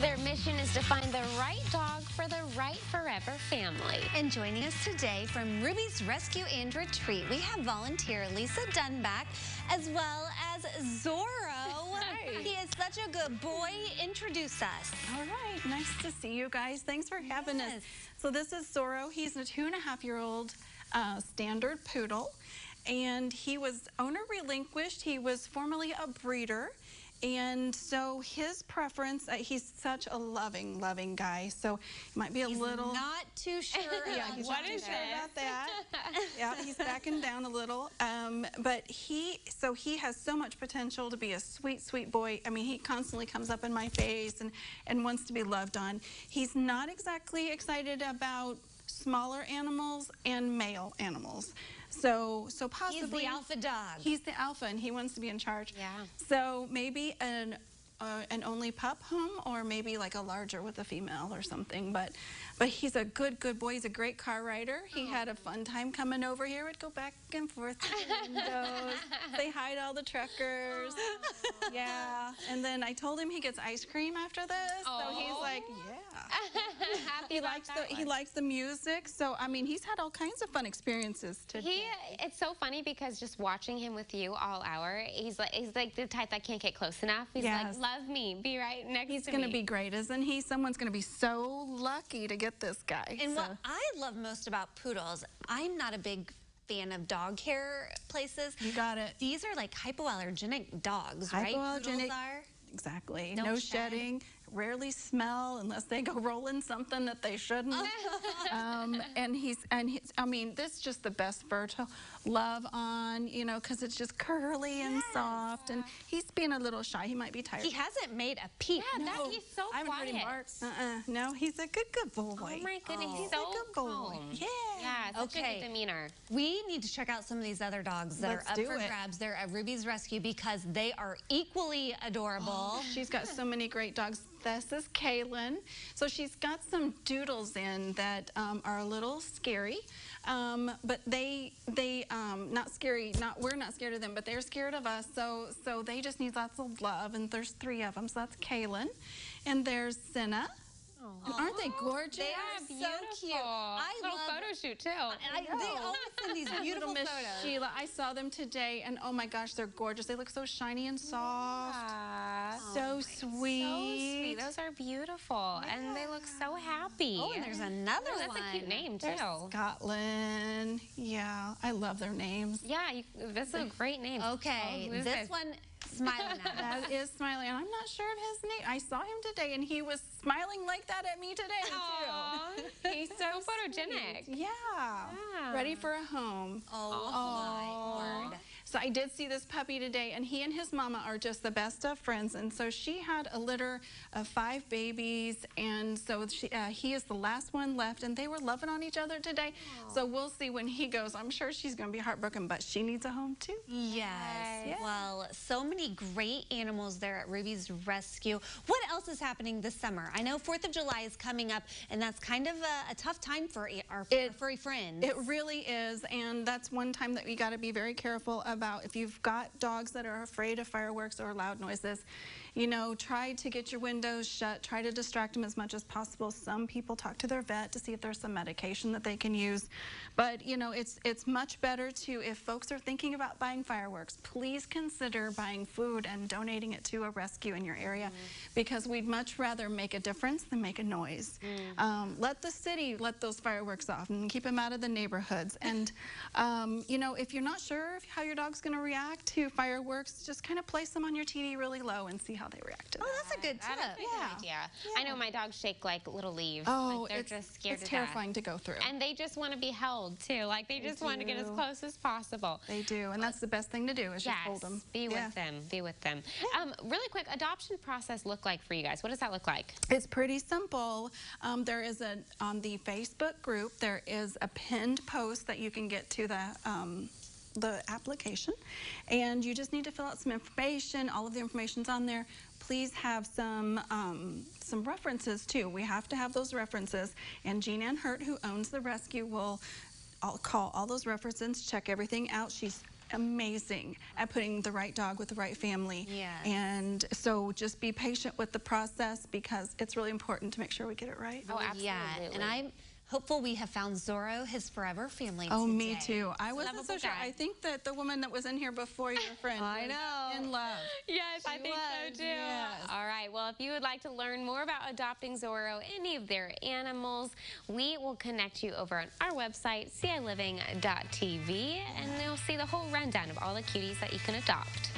their mission is to find the right dog for the right forever family. And joining us today from Ruby's Rescue and Retreat, we have volunteer Lisa Dunback as well as Zorro. Hi. He is such a good boy. Introduce us. All right. Nice to see you guys. Thanks for having yes. us. So this is Zorro. He's a two and a half year old uh, standard poodle. And he was owner relinquished. He was formerly a breeder. And so his preference, uh, he's such a loving, loving guy. So he might be a he's little. not too sure. yeah, he's what not too is sure about that. yeah, he's backing down a little. Um, but he, so he has so much potential to be a sweet, sweet boy. I mean, he constantly comes up in my face and, and wants to be loved on. He's not exactly excited about smaller animals and male animals. So, so possibly He's the alpha dog. He's the alpha, and he wants to be in charge. Yeah. So maybe an uh, an only pup home, or maybe like a larger with a female or something. But but he's a good good boy. He's a great car rider. He had a fun time coming over here. Would go back and forth to the windows, say hi to all the truckers. Yeah. And then I told him he gets ice cream after this. So he's like, yeah. He likes the that he likes the music. So I mean, he's had all kinds of fun experiences today. He, it's so funny because just watching him with you all hour, he's like, he's like the type that can't get close enough. He's Yes. like, love me, be right next He's to going to me. be great, isn't he? Someone's going to be so lucky to get this guy. And So- what I love most about poodles, I'm not a big fan of dog hair places. You got it. These are like hypoallergenic dogs, right? Poodles Hypoallergenic. are. Exactly. Don't no shed. shedding. Rarely smell unless they go rolling something that they shouldn't. um, and he's and he's. I mean, this is just the best fur to love on. You know, because it's just curly and soft. And he's being a little shy. He might be tired. He hasn't made a peep. Yeah, that, he's so I haven't quiet. heard him bark. Uh-uh. No, he's a good, good boy. Oh my goodness, Oh. he's He's a so good boy. calm. Yeah. Yeah, such Okay. good demeanor. We need to check out some of these other dogs that Let's are up do for it. grabs. They're at Ruby's Rescue because they are equally adorable. She's got so many great dogs. This is Kaylin. So she's got some doodles in that um, are a little scary, um, but they they um, not scary. Not we're not scared of them, but they're scared of us. So so they just need lots of love. And there's three of them. So that's Kaylin, and there's Senna. And aren't they gorgeous? They are so cute. I Little love- photo shoot too. And I, they know. always send these beautiful Miss photos. Sheila, I saw them today, and oh my gosh, they're gorgeous. They look so shiny and soft, Aw, so oh, So sweet. sweet. Those are beautiful, and they look so happy. Oh, and there's another Oh, that's one. a cute name too. There's Scotland. Yeah, I love their names. Yeah, you, that's a great name. Okay, Oh, who's this one, smiling at us. That is Smiley, and I'm not sure of his name. I saw him today, and he was smiling like that at me today Aw, too. He's so photogenic. Yeah. Yeah. ready for a home. Oh, my word. So I did see this puppy today, and he and his mama are just the best of friends. And so she had a litter of five babies, and so she, uh, he is the last one left, and they were loving on each other today. So we'll see when he goes. I'm sure she's going to be heartbroken, but she needs a home too. Yes. Yeah. Well, so many great animals there at Ruby's Rescue. What else is happening this summer? I know 4th of July is coming up, and that's kind of a, a tough time for our, It- our furry friends. It really is, and that's one time that we got to be very careful about. If you've got dogs that are afraid of fireworks or loud noises, you know, try to get your windows shut. Try to distract them as much as possible. Some people talk to their vet to see if there's some medication that they can use, but you know, it's it's much better to if folks are thinking about buying fireworks, please consider buying food and donating it to a rescue in your area, because we'd much rather make a difference than make a noise. Um, let the city let those fireworks off and keep them out of the neighborhoods. And um, you know, if you're not sure how your dog's going to react to fireworks, just kind of place them on your TV really low and see how they react to oh, that. that's a good That is tip. a Yeah. good idea. I know my dogs shake like little leaves. Oh, like they're it's, just scared of it. it's to terrifying to go through. And they just want to be held too. Like they just want to get as close as possible. they do, and that's the best thing to do is Yes, just hold them. be Yeah. with them. Be with them. Um, really quick, adoption process look like for you guys? What does that look like? It's pretty simple. Um, there is a on the Facebook group. There is a pinned post that you can get to the um, the application, and you just need to fill out some information. All of the information's on there. Please have some um, some references too. We have to have those references. And Jean Ann Hurt, who owns the rescue, will I'll call all those references, check everything out. She's amazing at putting the right dog with the right family. Yes. And so just be patient with the process because it's really important to make sure we get it right. Oh, absolutely. Yeah, absolutely. and I'm hopeful we have found Zorro his forever family Oh, today. me too. I wasn't so sure. guy. I think that the woman that was in here before your friend I was know. in love. Yes, I think was, so too. yes. All right. Well, if you would like to learn more about adopting Zorro, any of their animals, we will connect you over on our website, ciliving.tv, and you'll see the whole rundown of all the cuties that you can adopt.